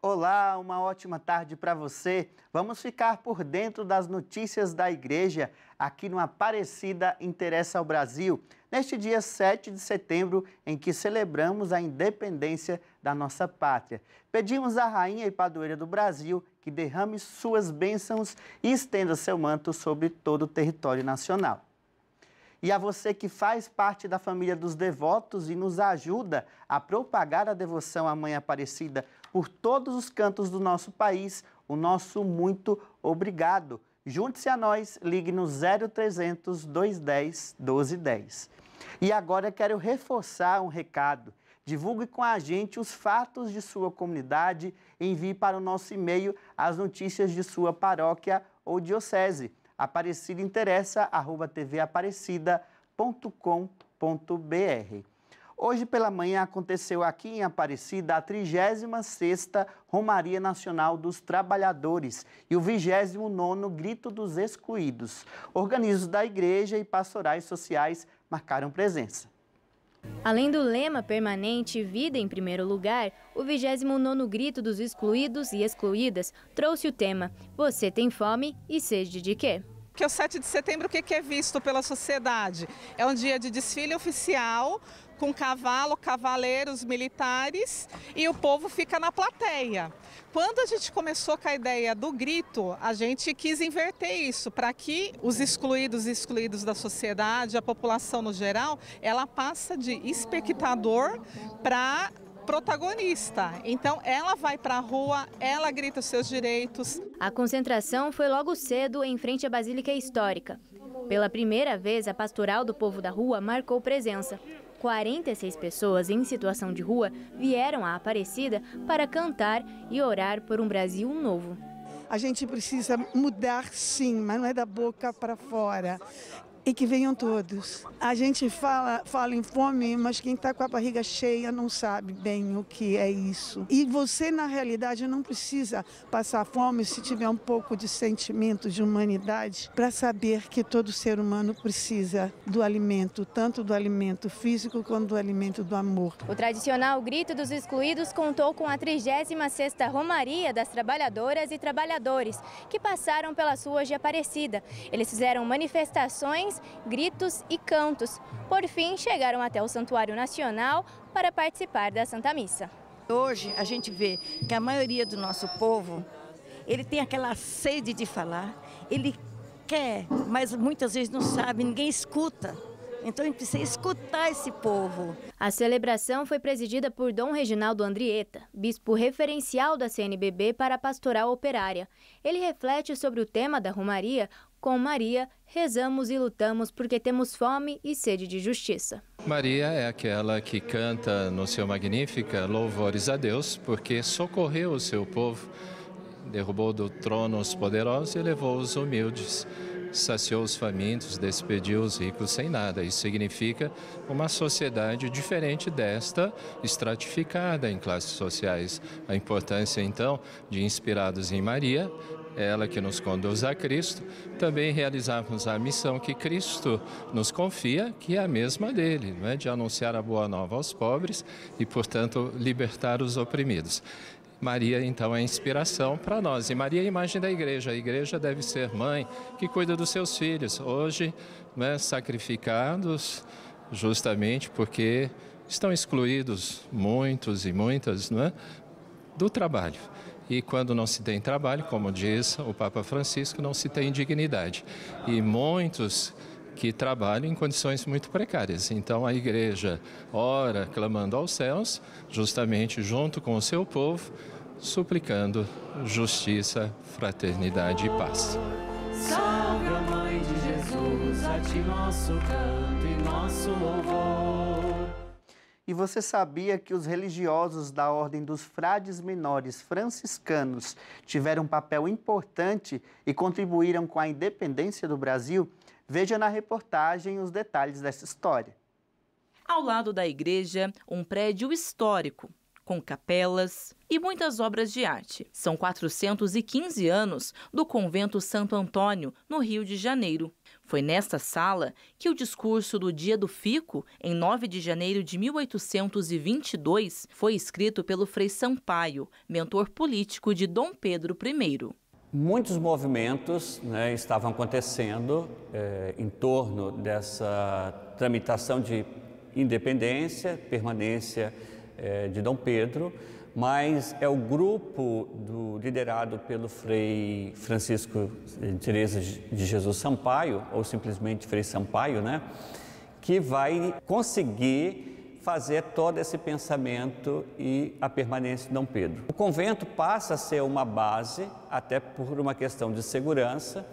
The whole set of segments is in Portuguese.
Olá, uma ótima tarde para você. Vamos ficar por dentro das notícias da igreja aqui no Aparecida Interessa ao Brasil, neste dia 7 de setembro, em que celebramos a independência da nossa pátria. Pedimos à Rainha e Padroeira do Brasil que derrame suas bênçãos e estenda seu manto sobre todo o território nacional e a você que faz parte da família dos devotos e nos ajuda a propagar a devoção à Mãe Aparecida por todos os cantos do nosso país, o nosso muito obrigado. Junte-se a nós, ligue no 0300 210 1210. E agora quero reforçar um recado. Divulgue com a gente os fatos de sua comunidade, envie para o nosso e-mail as notícias de sua paróquia ou diocese Aparecida interessa, arroba tvaparecida.com.br. Hoje pela manhã aconteceu aqui em Aparecida a 36ª Romaria Nacional dos Trabalhadores e o 29º Grito dos Excluídos. Organismos da igreja e pastorais sociais marcaram presença. Além do lema permanente Vida em Primeiro Lugar, o 29º Grito dos Excluídos e Excluídas trouxe o tema Você tem fome e sede de quê? Que o 7 de setembro, o que é visto pela sociedade? É um dia de desfile oficial com cavalo, cavaleiros militares e o povo fica na plateia. Quando a gente começou com a ideia do grito, a gente quis inverter isso para que os excluídos e excluídos da sociedade, a população no geral, ela passa de espectador para protagonista. Então ela vai para a rua, ela grita os seus direitos. A concentração foi logo cedo em frente à Basílica Histórica. Pela primeira vez, a Pastoral do Povo da Rua marcou presença. 46 pessoas em situação de rua vieram à Aparecida para cantar e orar por um Brasil novo. A gente precisa mudar sim, mas não é da boca para fora e que venham todos. A gente fala, fala em fome, mas quem está com a barriga cheia não sabe bem o que é isso. E você, na realidade, não precisa passar fome se tiver um pouco de sentimento de humanidade para saber que todo ser humano precisa do alimento, tanto do alimento físico quanto do alimento do amor. O tradicional Grito dos Excluídos contou com a 36ª Romaria das Trabalhadoras e Trabalhadores, que passaram pelas ruas de Aparecida. Eles fizeram manifestações gritos e cantos. Por fim, chegaram até o Santuário Nacional para participar da Santa Missa. Hoje a gente vê que a maioria do nosso povo, ele tem aquela sede de falar, ele quer, mas muitas vezes não sabe, ninguém escuta. Então a gente precisa escutar esse povo. A celebração foi presidida por Dom Reginaldo Andrieta, bispo referencial da CNBB para a pastoral operária. Ele reflete sobre o tema da Romaria, com Maria, rezamos e lutamos porque temos fome e sede de justiça. Maria é aquela que canta no seu Magnífica louvores a Deus porque socorreu o seu povo, derrubou do trono os poderosos e levou os humildes saciou os famintos, despediu os ricos sem nada. Isso significa uma sociedade diferente desta, estratificada em classes sociais. A importância, então, de inspirados em Maria, ela que nos conduz a Cristo, também realizarmos a missão que Cristo nos confia, que é a mesma dele, não é? de anunciar a boa nova aos pobres e, portanto, libertar os oprimidos. Maria, então, é inspiração para nós. E Maria é a imagem da igreja. A igreja deve ser mãe que cuida dos seus filhos, hoje né, sacrificados justamente porque estão excluídos muitos e muitas é, do trabalho. E quando não se tem trabalho, como diz o Papa Francisco, não se tem dignidade. E muitos que trabalham em condições muito precárias. Então a igreja ora clamando aos céus, justamente junto com o seu povo, suplicando justiça, fraternidade e paz. Salve Mãe de Jesus, a ti nosso canto e nosso louvor. E você sabia que os religiosos da Ordem dos Frades Menores Franciscanos tiveram um papel importante e contribuíram com a independência do Brasil? Veja na reportagem os detalhes dessa história. Ao lado da igreja, um prédio histórico, com capelas e muitas obras de arte. São 415 anos do convento Santo Antônio, no Rio de Janeiro. Foi nesta sala que o discurso do Dia do Fico, em 9 de janeiro de 1822, foi escrito pelo Frei Sampaio, mentor político de Dom Pedro I. Muitos movimentos né, estavam acontecendo é, em torno dessa tramitação de independência, permanência é, de Dom Pedro, mas é o grupo do, liderado pelo Frei Francisco Teresa de Jesus Sampaio, ou simplesmente Frei Sampaio, né, que vai conseguir fazer todo esse pensamento e a permanência de Dom Pedro. O convento passa a ser uma base, até por uma questão de segurança,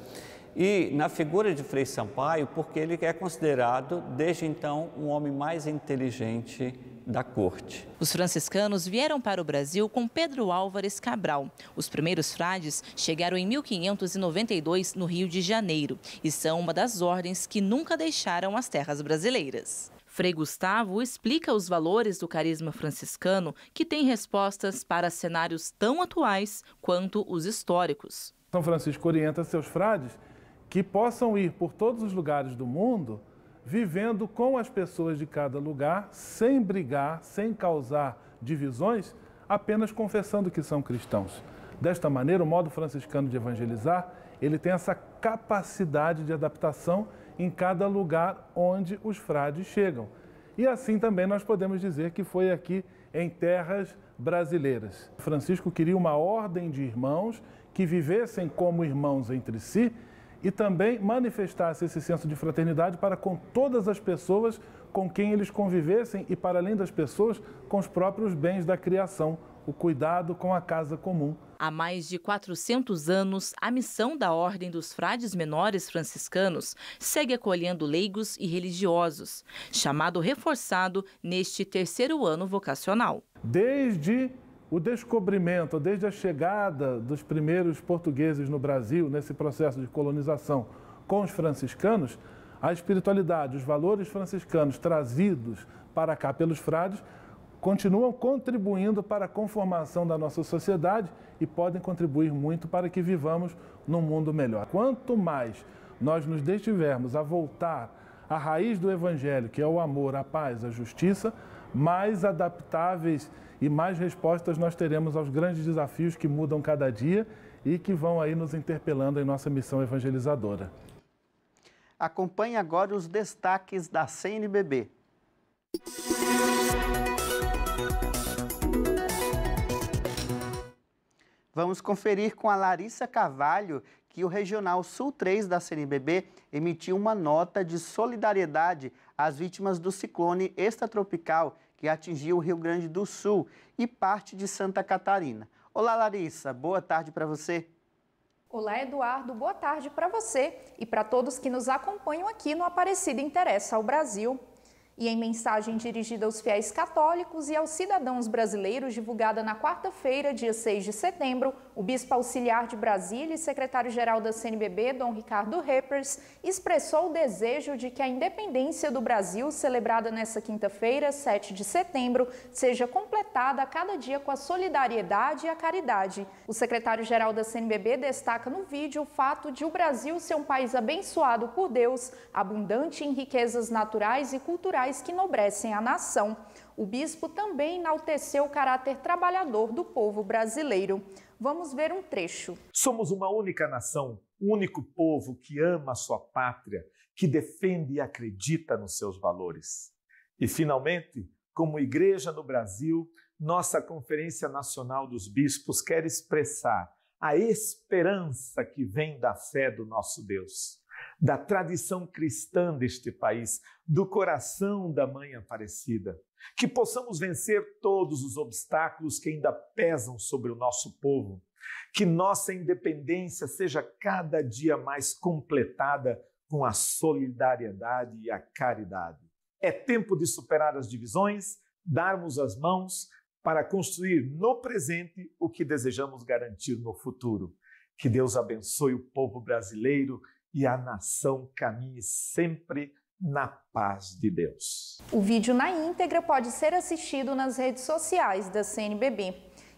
e na figura de Frei Sampaio, porque ele é considerado, desde então, um homem mais inteligente da corte. Os franciscanos vieram para o Brasil com Pedro Álvares Cabral. Os primeiros frades chegaram em 1592 no Rio de Janeiro e são uma das ordens que nunca deixaram as terras brasileiras. Frei Gustavo explica os valores do carisma franciscano, que tem respostas para cenários tão atuais quanto os históricos. São Francisco orienta seus frades que possam ir por todos os lugares do mundo vivendo com as pessoas de cada lugar, sem brigar, sem causar divisões, apenas confessando que são cristãos. Desta maneira, o modo franciscano de evangelizar, ele tem essa capacidade de adaptação em cada lugar onde os frades chegam. E assim também nós podemos dizer que foi aqui em terras brasileiras. Francisco queria uma ordem de irmãos que vivessem como irmãos entre si e também manifestasse esse senso de fraternidade para com todas as pessoas com quem eles convivessem e, para além das pessoas, com os próprios bens da criação, o cuidado com a casa comum. Há mais de 400 anos, a missão da Ordem dos Frades Menores Franciscanos segue acolhendo leigos e religiosos, chamado reforçado neste terceiro ano vocacional. Desde o descobrimento, desde a chegada dos primeiros portugueses no Brasil, nesse processo de colonização com os franciscanos, a espiritualidade, os valores franciscanos trazidos para cá pelos frades, continuam contribuindo para a conformação da nossa sociedade e podem contribuir muito para que vivamos num mundo melhor. Quanto mais nós nos destivermos a voltar à raiz do Evangelho, que é o amor, a paz, a justiça, mais adaptáveis e mais respostas nós teremos aos grandes desafios que mudam cada dia e que vão aí nos interpelando em nossa missão evangelizadora. Acompanhe agora os destaques da CNBB. Vamos conferir com a Larissa Carvalho que o Regional Sul 3 da CNBB emitiu uma nota de solidariedade às vítimas do ciclone extratropical que atingiu o Rio Grande do Sul e parte de Santa Catarina. Olá, Larissa, boa tarde para você. Olá, Eduardo, boa tarde para você e para todos que nos acompanham aqui no Aparecida Interessa ao Brasil. E em mensagem dirigida aos fiéis católicos e aos cidadãos brasileiros, divulgada na quarta-feira, dia 6 de setembro, o bispo auxiliar de Brasília e secretário-geral da CNBB, Dom Ricardo Reppers, expressou o desejo de que a independência do Brasil, celebrada nesta quinta-feira, 7 de setembro, seja completada a cada dia com a solidariedade e a caridade. O secretário-geral da CNBB destaca no vídeo o fato de o Brasil ser um país abençoado por Deus, abundante em riquezas naturais e culturais que enobrecem a nação. O bispo também enalteceu o caráter trabalhador do povo brasileiro. Vamos ver um trecho. Somos uma única nação, um único povo que ama a sua pátria, que defende e acredita nos seus valores. E, finalmente, como igreja no Brasil, nossa Conferência Nacional dos Bispos quer expressar a esperança que vem da fé do nosso Deus da tradição cristã deste país, do coração da Mãe Aparecida. Que possamos vencer todos os obstáculos que ainda pesam sobre o nosso povo. Que nossa independência seja cada dia mais completada com a solidariedade e a caridade. É tempo de superar as divisões, darmos as mãos para construir no presente o que desejamos garantir no futuro. Que Deus abençoe o povo brasileiro e a nação caminhe sempre na paz de Deus. O vídeo na íntegra pode ser assistido nas redes sociais da CNBB.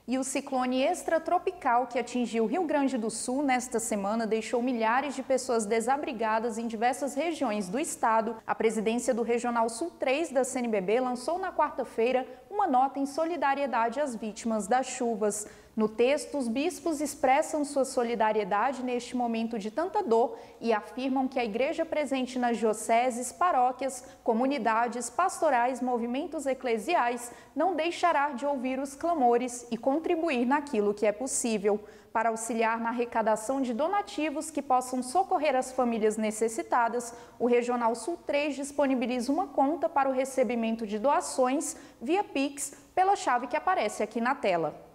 E o ciclone extratropical que atingiu o Rio Grande do Sul nesta semana deixou milhares de pessoas desabrigadas em diversas regiões do estado. A presidência do Regional Sul 3 da CNBB lançou na quarta-feira uma nota em solidariedade às vítimas das chuvas. No texto, os bispos expressam sua solidariedade neste momento de tanta dor e afirmam que a igreja presente nas dioceses, paróquias, comunidades, pastorais, movimentos eclesiais não deixará de ouvir os clamores e contribuir naquilo que é possível. Para auxiliar na arrecadação de donativos que possam socorrer as famílias necessitadas, o Regional Sul 3 disponibiliza uma conta para o recebimento de doações via Pix pela chave que aparece aqui na tela.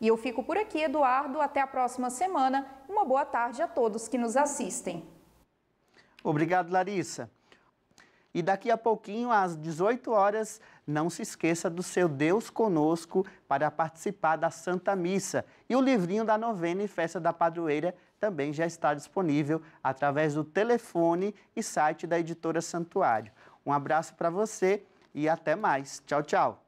E eu fico por aqui, Eduardo. Até a próxima semana. Uma boa tarde a todos que nos assistem. Obrigado, Larissa. E daqui a pouquinho, às 18 horas, não se esqueça do seu Deus conosco para participar da Santa Missa. E o livrinho da novena e festa da padroeira também já está disponível através do telefone e site da editora Santuário. Um abraço para você e até mais. Tchau, tchau.